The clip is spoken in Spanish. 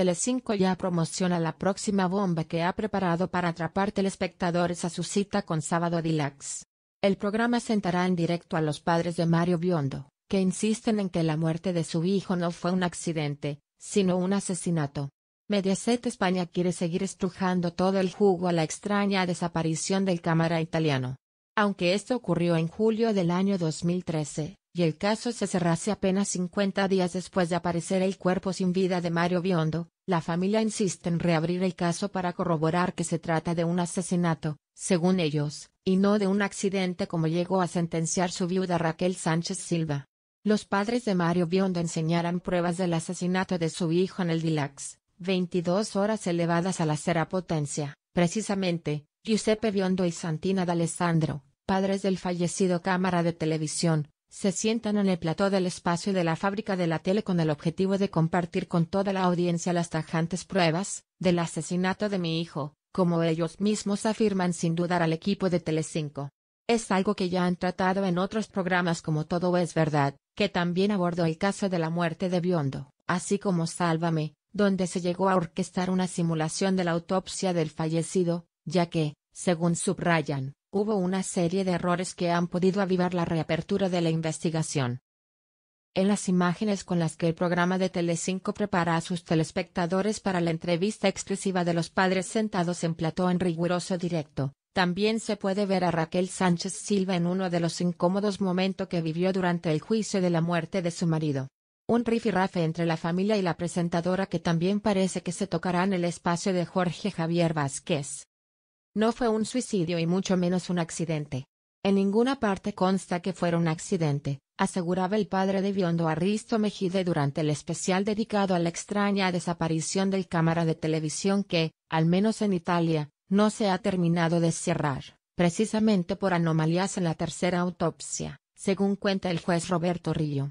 Telecinco ya promociona la próxima bomba que ha preparado para atrapar telespectadores a su cita con Sábado Dilax. El programa sentará en directo a los padres de Mario Biondo, que insisten en que la muerte de su hijo no fue un accidente, sino un asesinato. Mediaset España quiere seguir estrujando todo el jugo a la extraña desaparición del cámara italiano. Aunque esto ocurrió en julio del año 2013, y el caso se cerrase apenas 50 días después de aparecer el cuerpo sin vida de Mario Biondo, la familia insiste en reabrir el caso para corroborar que se trata de un asesinato, según ellos, y no de un accidente como llegó a sentenciar su viuda Raquel Sánchez Silva. Los padres de Mario Biondo enseñarán pruebas del asesinato de su hijo en el Dilax, 22 horas elevadas a la cera potencia, precisamente, Giuseppe Biondo y Santina D'Alessandro, padres del fallecido cámara de televisión, se sientan en el plató del espacio de la fábrica de la tele con el objetivo de compartir con toda la audiencia las tajantes pruebas, del asesinato de mi hijo, como ellos mismos afirman sin dudar al equipo de Telecinco. Es algo que ya han tratado en otros programas como Todo es Verdad, que también abordó el caso de la muerte de Biondo, así como Sálvame, donde se llegó a orquestar una simulación de la autopsia del fallecido, ya que, según subrayan, hubo una serie de errores que han podido avivar la reapertura de la investigación. En las imágenes con las que el programa de Telecinco prepara a sus telespectadores para la entrevista exclusiva de los padres sentados en plató en riguroso directo, también se puede ver a Raquel Sánchez Silva en uno de los incómodos momentos que vivió durante el juicio de la muerte de su marido un rifirrafe entre la familia y la presentadora que también parece que se tocará en el espacio de Jorge Javier Vázquez. No fue un suicidio y mucho menos un accidente. En ninguna parte consta que fuera un accidente, aseguraba el padre de Biondo Arristo Mejide durante el especial dedicado a la extraña desaparición del cámara de televisión que, al menos en Italia, no se ha terminado de cerrar, precisamente por anomalías en la tercera autopsia, según cuenta el juez Roberto you.